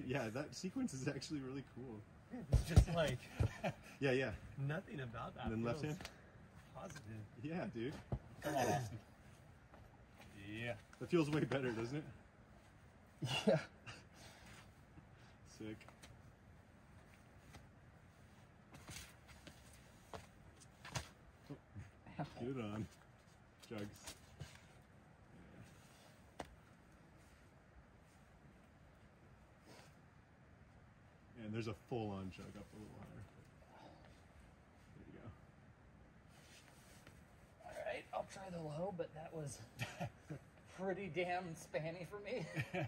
yeah, that sequence is actually really cool. It's just like Yeah, yeah. nothing about that. And then left hand? Positive. Yeah, dude. Come on, Austin. Yeah. That feels way better, doesn't it? Yeah. Sick. Oh, Get on. Jugs. And there's a full on jug up a little higher. There you go. All right, I'll try the low, but that was pretty damn spanny for me.